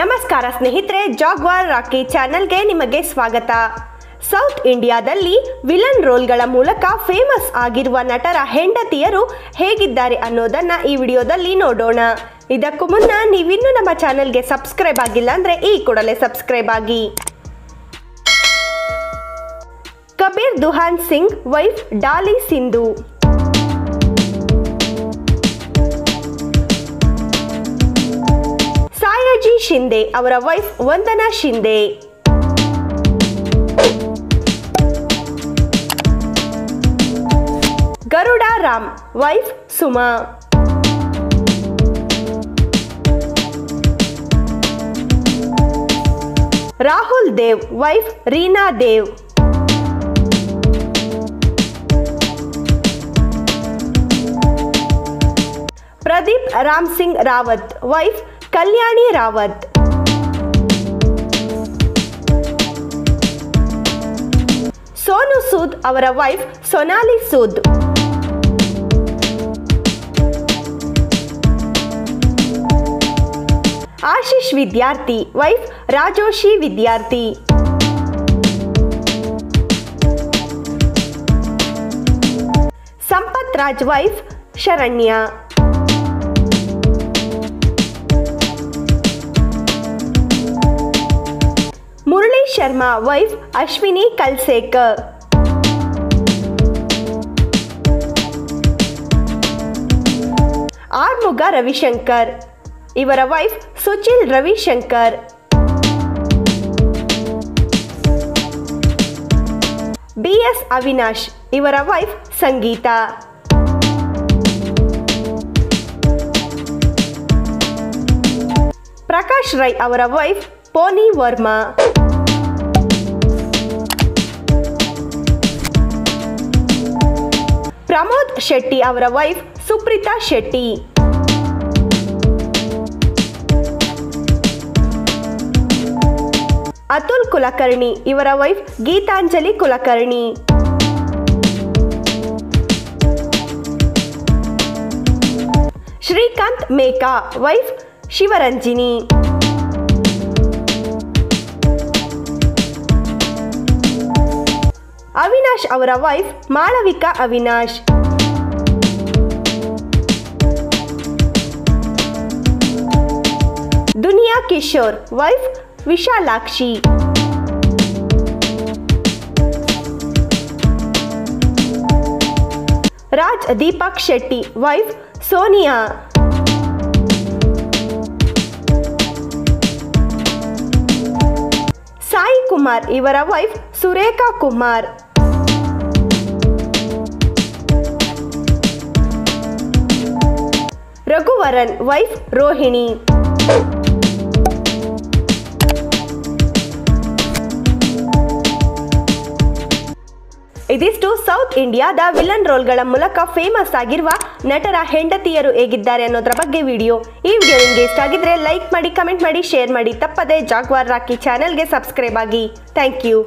ನಮಸ್ಕಾರ ಸ್ನೇಹಿತರೆ, Jaguar Rocky ಚಾನೆಲ್ಗೆ ನಿಮಗೆ ಸ್ವಾಗತ. ಸೌತ್ ಇಂಡಿಯಾದಲ್ಲಿ ವಿಲನ್ ರೋಲ್ಗಳ ಮೂಲಕ ಫೇಮಸ್ ಆಗಿರುವ ನಟರ ಹೆಂಡತಿಯರು ಹೇಗಿದ್ದಾರೆ ಅನ್ನೋದನ್ನ ಈ ವಿಡಿಯೋದಲ್ಲಿ ನೋಡೋಣ. ಇದಕ್ಕೂ ಮುನ್ನ ನೀವಿನ್ನೂ ನಮ್ಮ ಚಾನೆಲ್ಗೆ ಸಬ್ಸ್ಕ್ರೈಬ್ ಆಗಿಲ್ಲ ಅಂದ್ರೆ ಈ ಕೂಡಲೇ ಸಬ್ಸ್ಕ್ರೈಬ್ ಆಗಿ. ಕಬೀರ್ ದುಹಾನ್ ಸಿಂಗ್, ವೈಫ್ ಡಾಲಿ ಸಿಂಧು. ಶಿಂದೆ, ಅವರ wife Vandana Shinde. Garuda Ram wife Suma. Rahul Dev wife Reena Dev. Pradeep Ram Singh Rawat wife Kalyani Rawat. Sonu Sood ಅವರ wife Sonali Sood. Ashish Vidyarthi wife Rajoshi Vidyarthi. Sampath Raj wife Saranya. Sharma wife Ashwini ಕಲ್ಸೇಕರ್ Armuga Ravishankar ಇವರ wife Suchil Ravishankar B S Avinash ಇವರ wife ಸಂಗೀತ ಪ್ರಕಾಶ್ ರೈ ಅವರ wife pony Verma Shetty ಅವರ wife Supreetha Shetty. Atul Kulkarni ಇವರ wife Geetanjali Kulkarni. Srikanth Meka wife Shivaranjini. Avinash ಅವರ wife Malavika Avinash. ದುನಿಯಾ Kishore wife Vishalakshi Raj Deepak Shetty wife Sonia Sai Kumar ಇವರ wife Surekha Kumar Raghuvaran wife Rohini ಇದಿಷ್ಟು south ಇಂಡಿಯಾದ villain ರೋಲ್ಗಳ ಮೂಲಕ ಫೇಮಸ್ ಆಗಿರುವ ನಟರ ಹೆಂಡತಿಯರು ಹೇಗಿದ್ದಾರೆ ಅನ್ನೋದ್ರ ಬಗ್ಗೆ ವಿಡಿಯೋ. ಈ ವಿಡಿಯೋ ನಿಮಗೆ ಇಷ್ಟ ಆಗಿದ್ರೆ ಲೈಕ್ ಮಾಡಿ, ಕಮೆಂಟ್ ಮಾಡಿ, ಶೇರ್ ಮಾಡಿ. ತಪ್ಪದೆ ಜಾಗ್ವಾರ್ ರಾಕಿ ಚಾನೆಲ್ಗೆ ಸಬ್ಸ್ಕ್ರೈಬ್ ಆಗಿ. Thank you.